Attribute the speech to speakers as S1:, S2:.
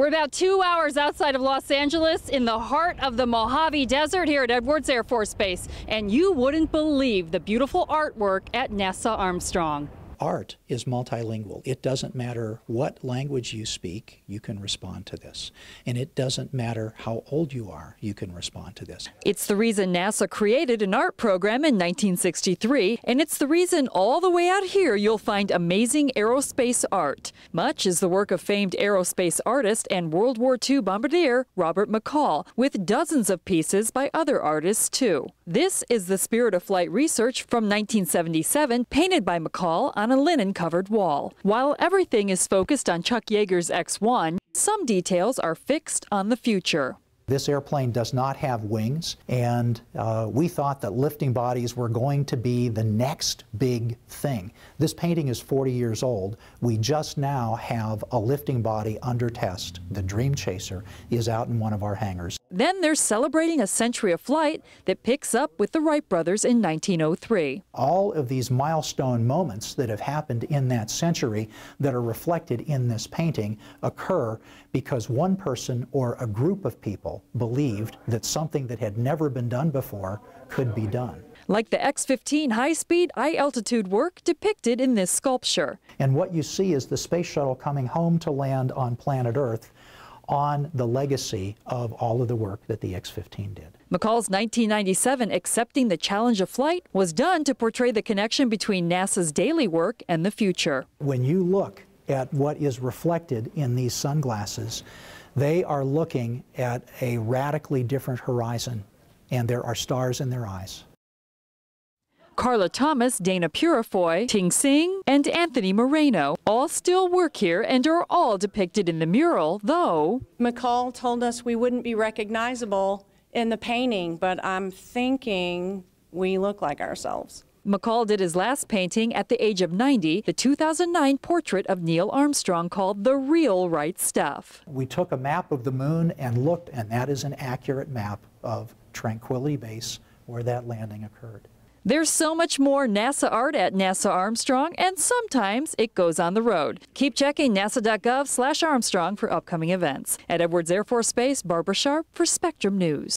S1: We're about two hours outside of Los Angeles in the heart of the Mojave Desert here at Edwards Air Force Base. And you wouldn't believe the beautiful artwork at NASA Armstrong
S2: art is multilingual. It doesn't matter what language you speak, you can respond to this. And it doesn't matter how old you are, you can respond to this.
S1: It's the reason NASA created an art program in 1963, and it's the reason all the way out here you'll find amazing aerospace art. Much is the work of famed aerospace artist and World War II bombardier Robert McCall, with dozens of pieces by other artists too. This is the Spirit of Flight research from 1977, painted by McCall on on a linen covered wall. While everything is focused on Chuck Yeager's X 1, some details are fixed on the future.
S2: This airplane does not have wings, and uh, we thought that lifting bodies were going to be the next big thing. This painting is 40 years old. We just now have a lifting body under test. The Dream Chaser is out in one of our hangars.
S1: Then they're celebrating a century of flight that picks up with the Wright brothers in 1903.
S2: All of these milestone moments that have happened in that century that are reflected in this painting occur because one person or a group of people believed that something that had never been done before could be done.
S1: Like the X-15 high-speed, high-altitude work depicted in this sculpture.
S2: And what you see is the space shuttle coming home to land on planet Earth on the legacy of all of the work that the X-15 did.
S1: McCall's 1997 Accepting the Challenge of Flight was done to portray the connection between NASA's daily work and the future.
S2: When you look at what is reflected in these sunglasses, they are looking at a radically different horizon, and there are stars in their eyes.
S1: Carla Thomas, Dana Purifoy, Ting Tseng, and Anthony Moreno all still work here and are all depicted in the mural, though.
S3: McCall told us we wouldn't be recognizable in the painting, but I'm thinking we look like ourselves.
S1: McCall did his last painting at the age of 90, the 2009 portrait of Neil Armstrong called The Real Right Stuff.
S2: We took a map of the moon and looked, and that is an accurate map of Tranquility Base where that landing occurred.
S1: There's so much more NASA art at NASA Armstrong, and sometimes it goes on the road. Keep checking nasa.gov slash Armstrong for upcoming events. At Edwards Air Force Base, Barbara Sharp for Spectrum News.